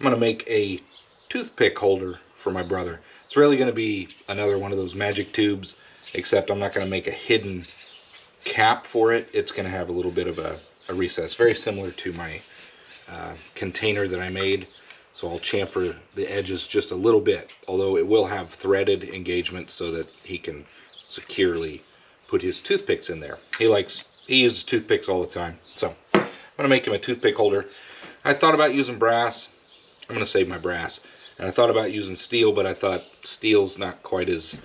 I'm going to make a toothpick holder for my brother. It's really going to be another one of those magic tubes, except I'm not going to make a hidden cap for it. It's going to have a little bit of a, a recess, very similar to my uh, container that I made. So I'll chamfer the edges just a little bit, although it will have threaded engagement so that he can securely put his toothpicks in there. He likes, he uses toothpicks all the time. So I'm gonna make him a toothpick holder. I thought about using brass. I'm gonna save my brass. And I thought about using steel, but I thought steel's not quite as,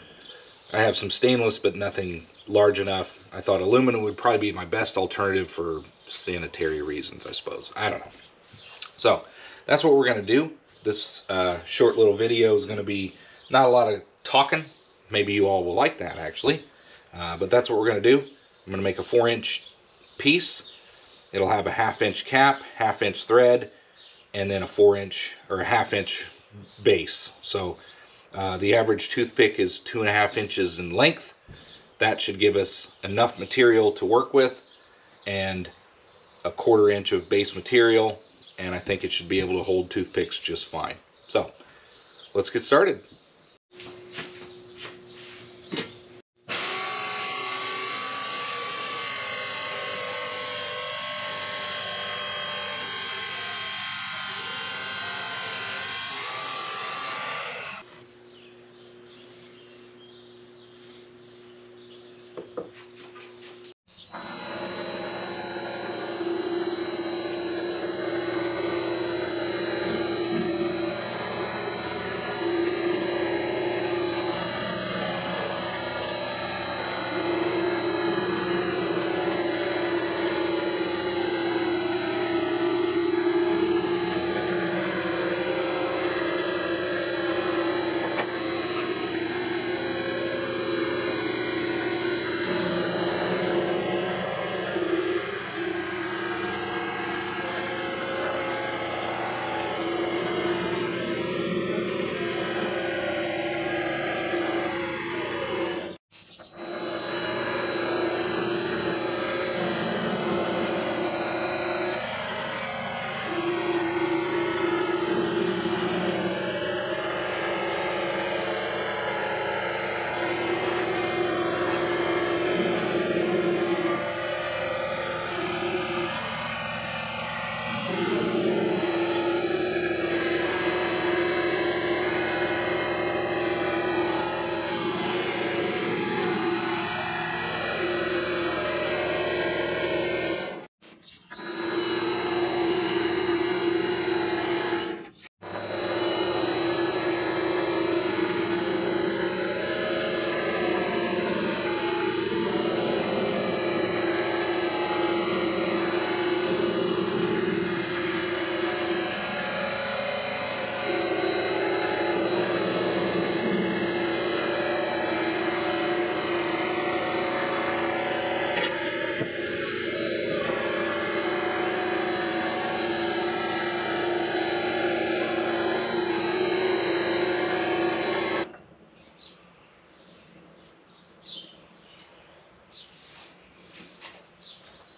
I have some stainless, but nothing large enough. I thought aluminum would probably be my best alternative for sanitary reasons, I suppose. I don't know. So that's what we're going to do. This uh, short little video is going to be not a lot of talking. Maybe you all will like that, actually. Uh, but that's what we're going to do. I'm going to make a 4-inch piece. It'll have a half-inch cap, half-inch thread, and then a 4-inch or a half-inch base. So uh, the average toothpick is 2.5 inches in length. That should give us enough material to work with and a quarter inch of base material and I think it should be able to hold toothpicks just fine. So let's get started.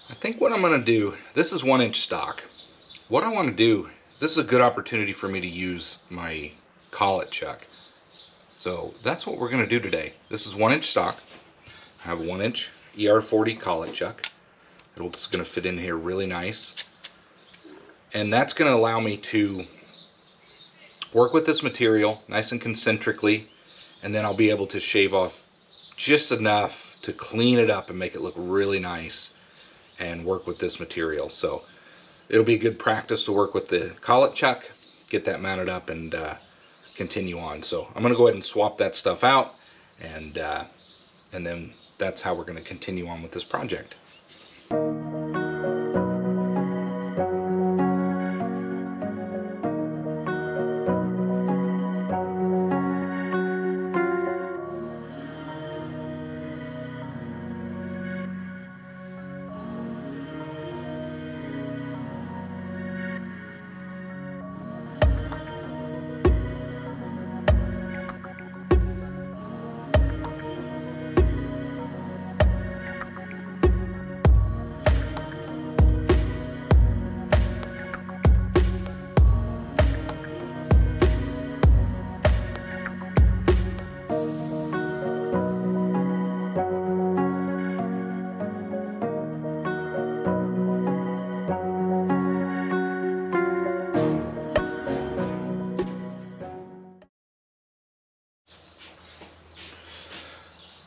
I think what I'm going to do, this is one inch stock. What I want to do, this is a good opportunity for me to use my collet chuck. So that's what we're going to do today. This is one inch stock. I have a one inch ER40 collet chuck. It's going to fit in here really nice. And that's going to allow me to work with this material nice and concentrically and then I'll be able to shave off just enough to clean it up and make it look really nice and work with this material. So it'll be good practice to work with the collet chuck, get that mounted up and uh, continue on. So I'm gonna go ahead and swap that stuff out and, uh, and then that's how we're gonna continue on with this project.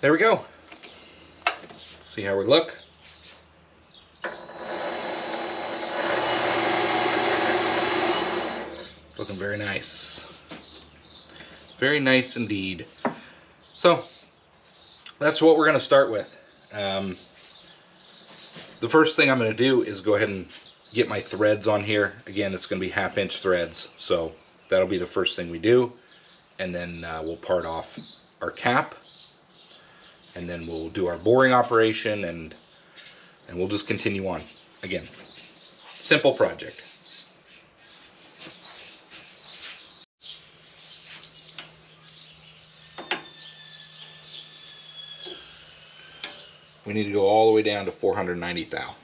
There we go. Let's see how we look. It's looking very nice. Very nice indeed. So, that's what we're going to start with. Um, the first thing I'm going to do is go ahead and get my threads on here. Again, it's going to be half inch threads. So that'll be the first thing we do. And then uh, we'll part off our cap. And then we'll do our boring operation and, and we'll just continue on. Again, simple project. We need to go all the way down to 490 thou.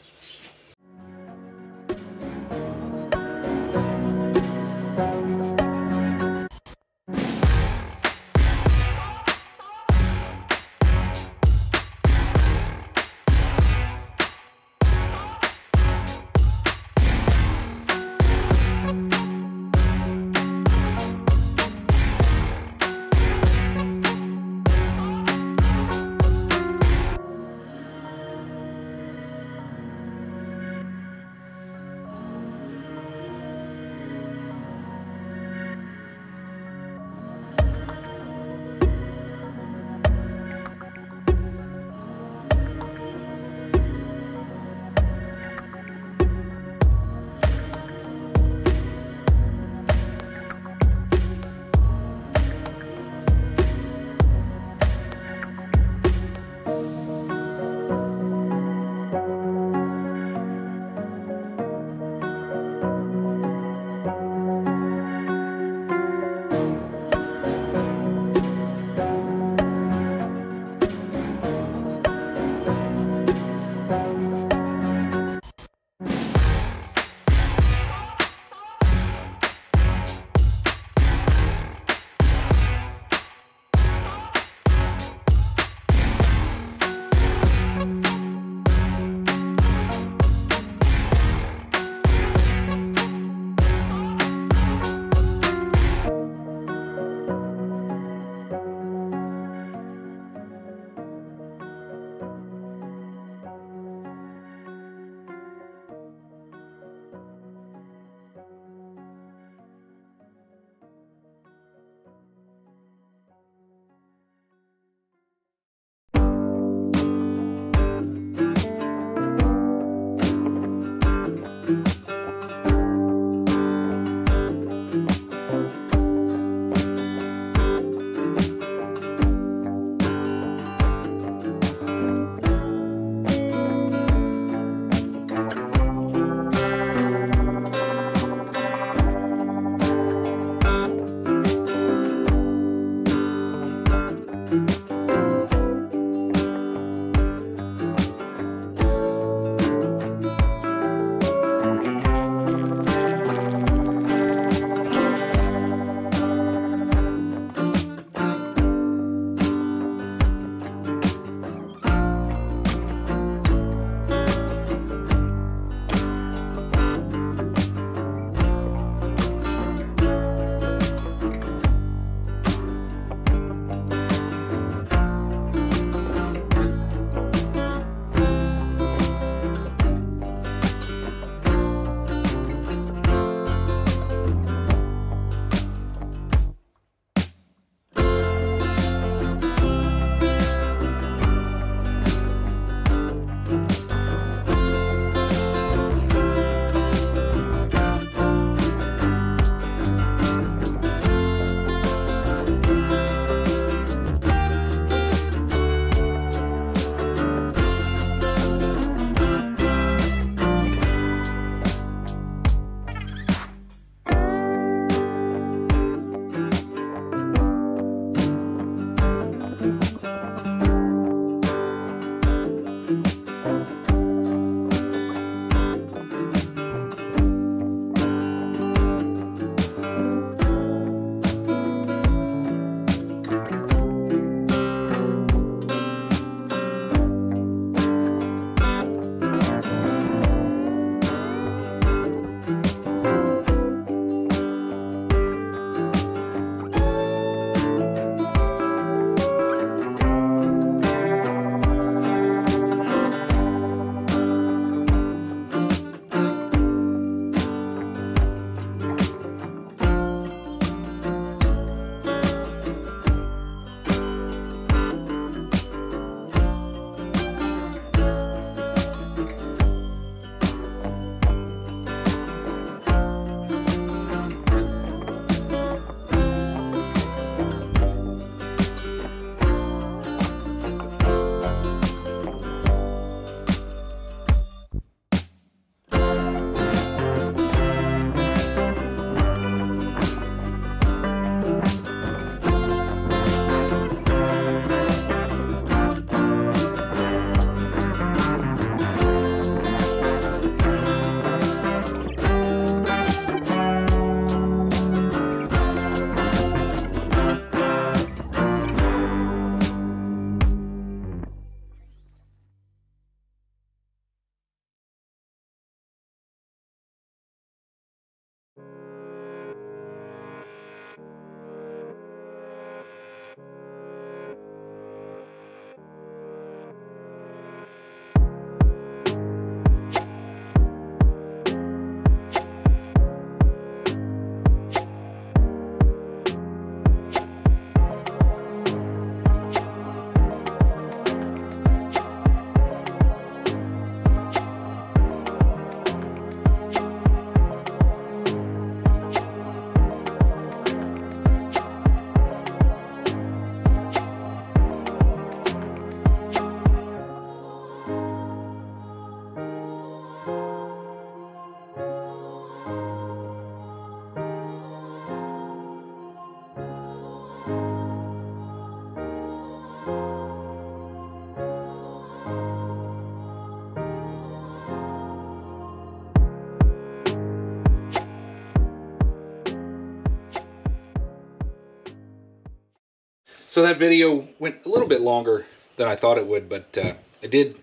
So that video went a little bit longer than I thought it would, but uh, I did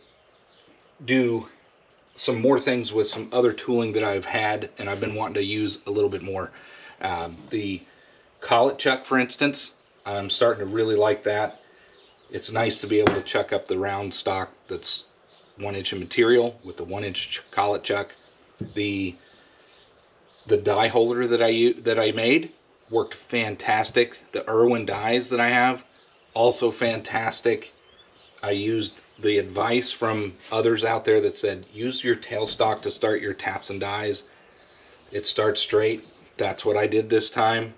do some more things with some other tooling that I've had and I've been wanting to use a little bit more. Um, the collet chuck, for instance, I'm starting to really like that. It's nice to be able to chuck up the round stock that's one inch of material with the one inch collet chuck. The the die holder that I that I made worked fantastic. The Irwin dies that I have also fantastic. I used the advice from others out there that said use your tailstock to start your taps and dies. It starts straight. That's what I did this time.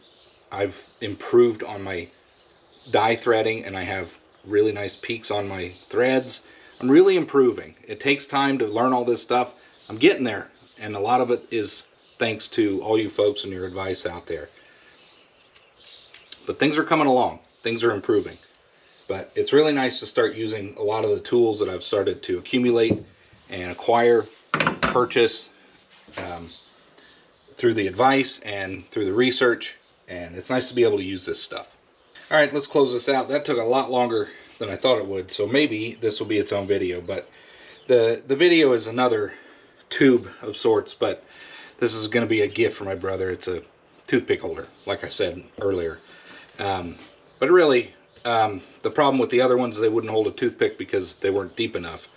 I've improved on my die threading and I have really nice peaks on my threads. I'm really improving. It takes time to learn all this stuff. I'm getting there and a lot of it is thanks to all you folks and your advice out there. But things are coming along. Things are improving. But it's really nice to start using a lot of the tools that I've started to accumulate and acquire, purchase um, through the advice and through the research. And it's nice to be able to use this stuff. All right, let's close this out. That took a lot longer than I thought it would. So maybe this will be its own video. But the, the video is another tube of sorts. But this is going to be a gift for my brother. It's a toothpick holder, like I said earlier. Um, but really, um, the problem with the other ones is they wouldn't hold a toothpick because they weren't deep enough.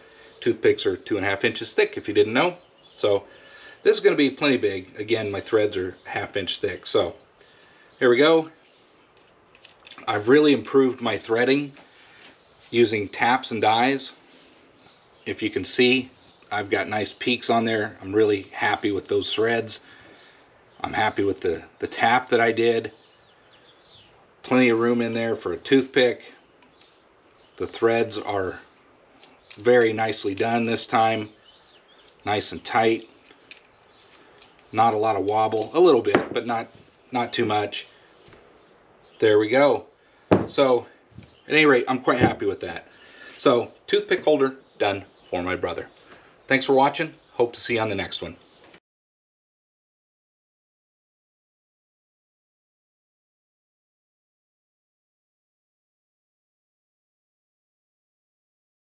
Toothpicks are two and a half inches thick if you didn't know. So this is going to be plenty big. Again, my threads are half inch thick. So here we go. I've really improved my threading using taps and dies. If you can see, I've got nice peaks on there. I'm really happy with those threads. I'm happy with the, the tap that I did. Plenty of room in there for a toothpick. The threads are very nicely done this time. Nice and tight. Not a lot of wobble. A little bit, but not, not too much. There we go. So, at any rate, I'm quite happy with that. So, toothpick holder done for my brother. Thanks for watching. Hope to see you on the next one.